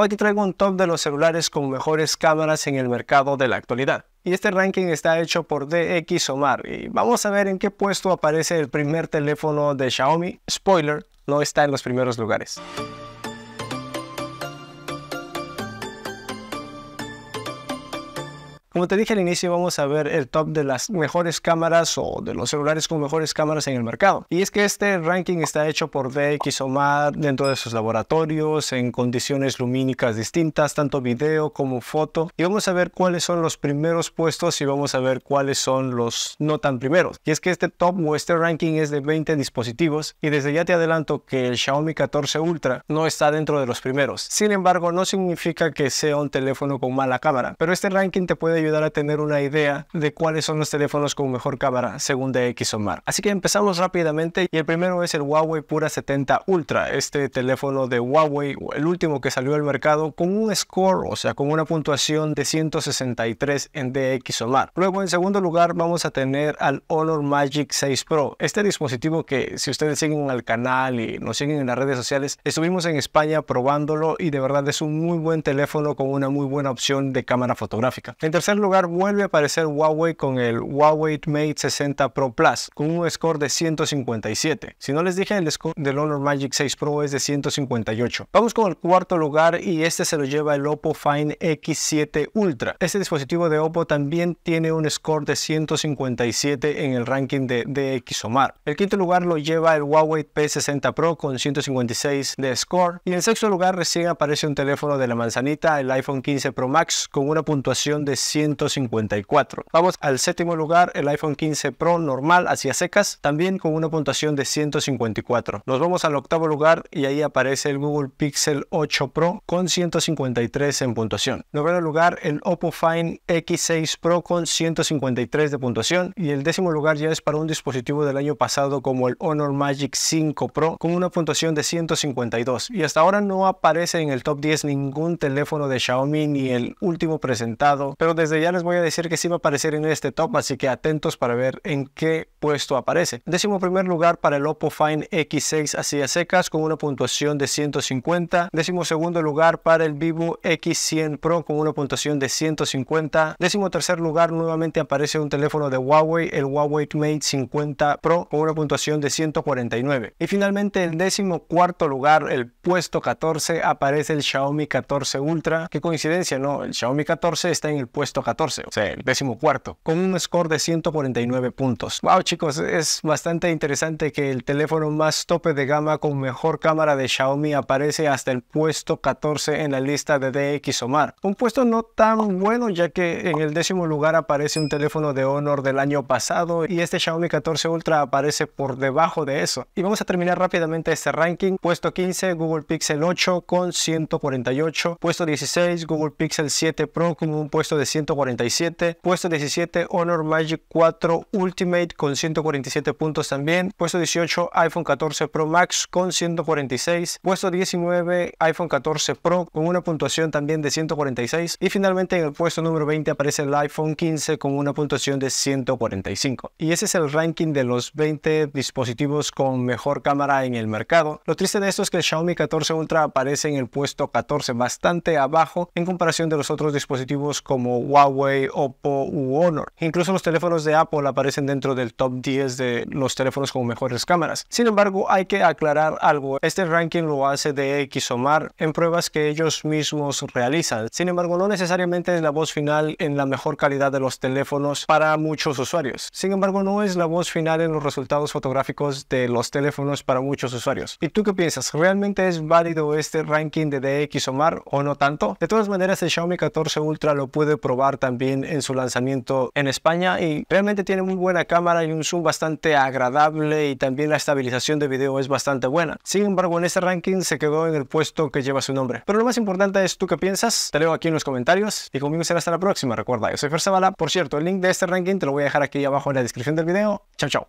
Hoy te traigo un top de los celulares con mejores cámaras en el mercado de la actualidad. Y este ranking está hecho por DxOMark y vamos a ver en qué puesto aparece el primer teléfono de Xiaomi. Spoiler, no está en los primeros lugares. Como te dije al inicio, vamos a ver el top de las mejores cámaras o de los celulares con mejores cámaras en el mercado. Y es que este ranking está hecho por DxOMark dentro de sus laboratorios, en condiciones lumínicas distintas, tanto video como foto. Y vamos a ver cuáles son los primeros puestos y vamos a ver cuáles son los no tan primeros. Y es que este top o este ranking es de 20 dispositivos y desde ya te adelanto que el Xiaomi 14 Ultra no está dentro de los primeros. Sin embargo, no significa que sea un teléfono con mala cámara, pero este ranking te puede ayudar a tener una idea de cuáles son los teléfonos con mejor cámara según DxOMark. Así que empezamos rápidamente y el primero es el Huawei Pura 70 Ultra, este teléfono de Huawei, el último que salió al mercado con un score, o sea, con una puntuación de 163 en DxOMark. Luego en segundo lugar vamos a tener al Honor Magic 6 Pro, este dispositivo que si ustedes siguen al canal y nos siguen en las redes sociales, estuvimos en España probándolo y de verdad es un muy buen teléfono con una muy buena opción de cámara fotográfica. En tercer lugar vuelve a aparecer Huawei con el Huawei Mate 60 Pro Plus con un score de 157. Si no les dije, el score del Honor Magic 6 Pro es de 158. Vamos con el cuarto lugar y este se lo lleva el Oppo Find X7 Ultra. Este dispositivo de Oppo también tiene un score de 157 en el ranking de DxOMark. El quinto lugar lo lleva el Huawei P60 Pro con 156 de score y en el sexto lugar recién aparece un teléfono de la manzanita, el iPhone 15 Pro Max con una puntuación de 100 154. Vamos al séptimo lugar, el iPhone 15 Pro normal hacia secas, también con una puntuación de 154. Nos vamos al octavo lugar y ahí aparece el Google Pixel 8 Pro con 153 en puntuación. Noveno lugar, el Oppo Find X6 Pro con 153 de puntuación y el décimo lugar ya es para un dispositivo del año pasado como el Honor Magic 5 Pro con una puntuación de 152 y hasta ahora no aparece en el top 10 ningún teléfono de Xiaomi ni el último presentado, pero desde ya les voy a decir que sí va a aparecer en este top, así que atentos para ver en qué puesto aparece. Décimo primer lugar para el Oppo Find X6 así a secas con una puntuación de 150. Décimo segundo lugar para el Vivo X100 Pro con una puntuación de 150. Décimo tercer lugar nuevamente aparece un teléfono de Huawei, el Huawei Mate 50 Pro con una puntuación de 149. Y finalmente el décimo cuarto lugar, el puesto 14, aparece el Xiaomi 14 Ultra. Qué coincidencia, ¿no? El Xiaomi 14 está en el puesto 14, o sea, el décimo cuarto, con un score de 149 puntos. Wow, chicos, es bastante interesante que el teléfono más tope de gama con mejor cámara de Xiaomi aparece hasta el puesto 14 en la lista de DxOMark. Un puesto no tan bueno ya que en el décimo lugar aparece un teléfono de Honor del año pasado y este Xiaomi 14 Ultra aparece por debajo de eso. Y vamos a terminar rápidamente este ranking. Puesto 15, Google Pixel 8 con 148. Puesto 16, Google Pixel 7 Pro con un puesto de 140 147. Puesto 17, Honor Magic 4 Ultimate con 147 puntos también. Puesto 18, iPhone 14 Pro Max con 146. Puesto 19, iPhone 14 Pro con una puntuación también de 146. Y finalmente en el puesto número 20 aparece el iPhone 15 con una puntuación de 145. Y ese es el ranking de los 20 dispositivos con mejor cámara en el mercado. Lo triste de esto es que el Xiaomi 14 Ultra aparece en el puesto 14, bastante abajo en comparación de los otros dispositivos como Huawei Oppo u Honor. Incluso los teléfonos de Apple aparecen dentro del top 10 de los teléfonos con mejores cámaras. Sin embargo, hay que aclarar algo. Este ranking lo hace de XOMAR en pruebas que ellos mismos realizan. Sin embargo, no necesariamente es la voz final en la mejor calidad de los teléfonos para muchos usuarios. Sin embargo, no es la voz final en los resultados fotográficos de los teléfonos para muchos usuarios. ¿Y tú qué piensas? ¿Realmente es válido este ranking de DxOMark o no tanto? De todas maneras, el Xiaomi 14 Ultra lo puede probar también en su lanzamiento en España y realmente tiene muy buena cámara y un zoom bastante agradable y también la estabilización de video es bastante buena. Sin embargo, en este ranking se quedó en el puesto que lleva su nombre. Pero lo más importante es tú qué piensas. Te leo aquí en los comentarios y conmigo será hasta la próxima. Recuerda, yo soy Fer Por cierto, el link de este ranking te lo voy a dejar aquí abajo en la descripción del video. Chao, chao.